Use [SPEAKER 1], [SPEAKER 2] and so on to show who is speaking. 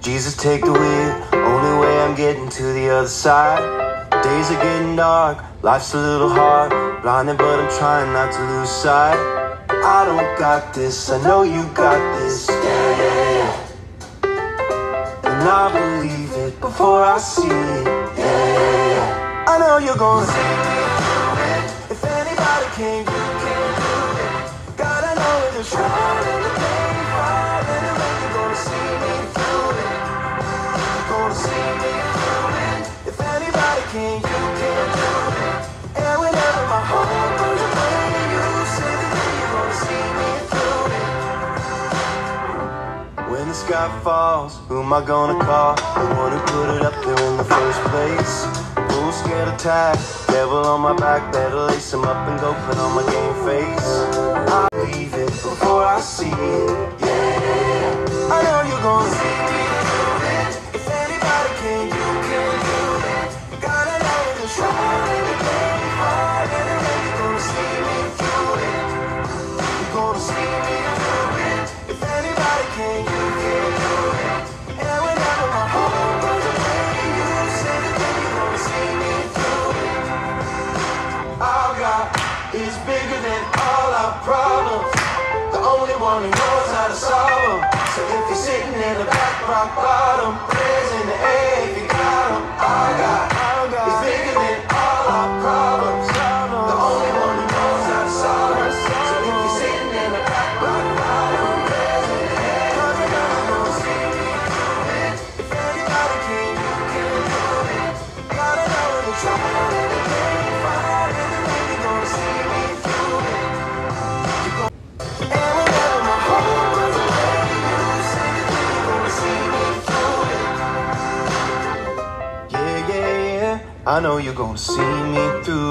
[SPEAKER 1] Jesus, take the wheel. Only way I'm getting to the other side. Days are getting dark, life's a little hard. Blinded, but I'm trying not to lose sight. I don't got this, I know you got this. Yeah, yeah, yeah. And I believe it before I see it. Yeah, yeah, yeah. I know you're gonna see it. If anybody can, you can do it. Gotta know it, the sky falls, who am I gonna call? The one who put it up there in the first place. Bull scared of attack, devil on my back, better lace him up and go put on my game face. Our problems. The only one who knows how to solve them. So if you're sitting in the back rock bottom, I know you're gonna see me through.